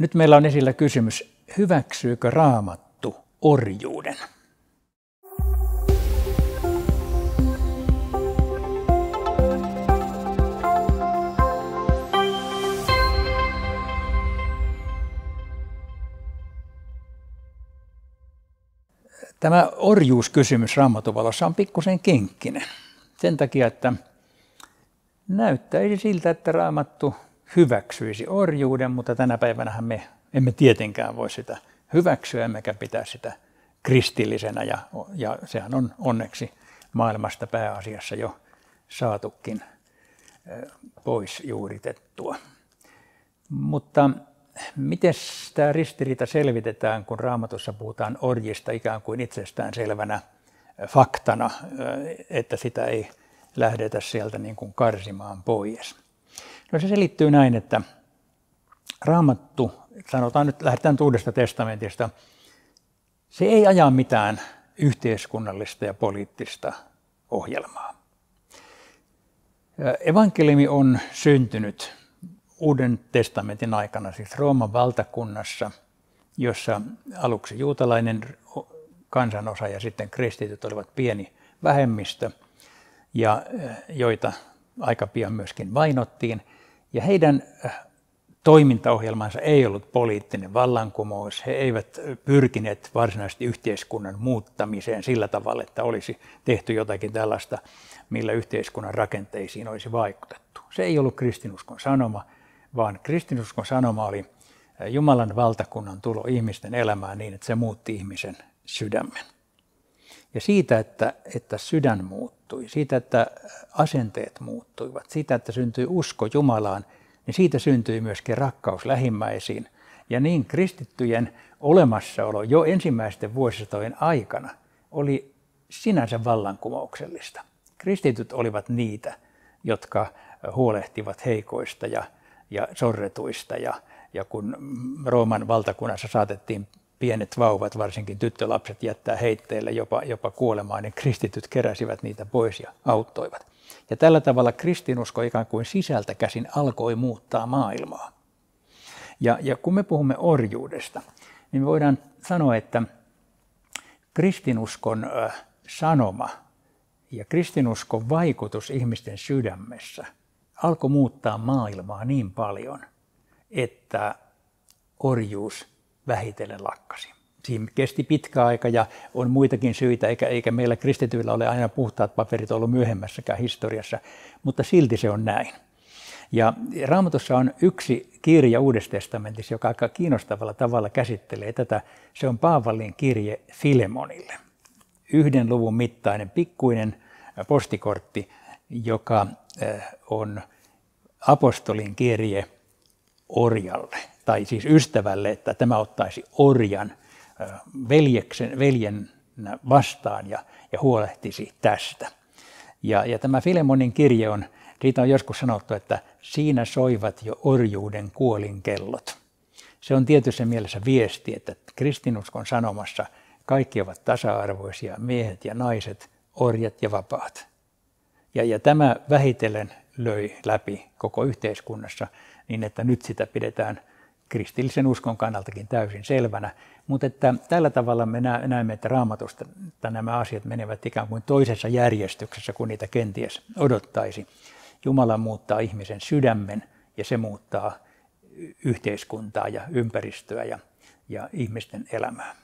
Nyt meillä on esillä kysymys, hyväksyykö raamattu orjuuden? Tämä orjuuskysymys raamatuvalossa on pikkusen kenkkinen. Sen takia, että näyttäisi siltä, että raamattu hyväksyisi orjuuden, mutta tänä päivänä me emme tietenkään voi sitä hyväksyä, emmekä pitää sitä kristillisenä, ja, ja sehän on onneksi maailmasta pääasiassa jo saatukin pois juuritettua. Mutta miten tämä ristiriita selvitetään, kun raamatussa puhutaan orjista ikään kuin itsestään selvänä faktana, että sitä ei lähdetä sieltä niin kuin karsimaan pois? No se selittyy näin, että raamattu, sanotaan nyt, lähdetään uudesta testamentista, se ei aja mitään yhteiskunnallista ja poliittista ohjelmaa. Evankeliumi on syntynyt Uuden testamentin aikana, siis Rooman valtakunnassa, jossa aluksi juutalainen kansanosa ja sitten kristityt olivat pieni vähemmistö, ja joita aika pian myöskin vainottiin. Ja heidän toimintaohjelmansa ei ollut poliittinen vallankumous. He eivät pyrkineet varsinaisesti yhteiskunnan muuttamiseen sillä tavalla, että olisi tehty jotakin tällaista, millä yhteiskunnan rakenteisiin olisi vaikutettu. Se ei ollut kristinuskon sanoma, vaan kristinuskon sanoma oli Jumalan valtakunnan tulo ihmisten elämään niin, että se muutti ihmisen sydämen. Ja siitä, että, että sydän muuttui, siitä, että asenteet muuttuivat, siitä, että syntyi usko Jumalaan, niin siitä syntyi myöskin rakkaus lähimmäisiin. Ja niin kristittyjen olemassaolo jo ensimmäisten vuosisatojen aikana oli sinänsä vallankumouksellista. Kristityt olivat niitä, jotka huolehtivat heikoista ja ja sorretuista. Ja, ja kun Rooman valtakunnassa saatettiin pienet vauvat, varsinkin tyttölapset, jättää heitteille jopa, jopa kuolemaan, niin kristityt keräsivät niitä pois ja auttoivat. Ja tällä tavalla kristinusko ikään kuin sisältä käsin alkoi muuttaa maailmaa. Ja, ja kun me puhumme orjuudesta, niin me voidaan sanoa, että kristinuskon sanoma ja kristinuskon vaikutus ihmisten sydämessä – alkoi muuttaa maailmaa niin paljon, että orjuus vähitellen lakkasi. Siinä kesti pitkä aika ja on muitakin syitä, eikä, eikä meillä kristityillä ole aina puhtaat paperit ollut myöhemmässäkään historiassa, mutta silti se on näin. Ja Raamatussa on yksi kirja Uudessa testamentissa, joka aika kiinnostavalla tavalla käsittelee tätä. Se on Paavalin kirje Filemonille. Yhden luvun mittainen pikkuinen postikortti, joka eh, on apostolin kirje orjalle, tai siis ystävälle, että tämä ottaisi orjan veljeksen, veljen vastaan ja, ja huolehtisi tästä. Ja, ja tämä Filemonin kirje on, siitä on joskus sanottu, että siinä soivat jo orjuuden kuolinkellot. Se on tietyssä mielessä viesti, että kristinuskon sanomassa kaikki ovat tasa-arvoisia, miehet ja naiset, orjat ja vapaat. Ja, ja tämä vähitellen löi läpi koko yhteiskunnassa niin, että nyt sitä pidetään kristillisen uskon kannaltakin täysin selvänä. Mutta että tällä tavalla me näemme, että raamatusta että nämä asiat menevät ikään kuin toisessa järjestyksessä kuin niitä kenties odottaisi. Jumala muuttaa ihmisen sydämen ja se muuttaa yhteiskuntaa ja ympäristöä ja, ja ihmisten elämää.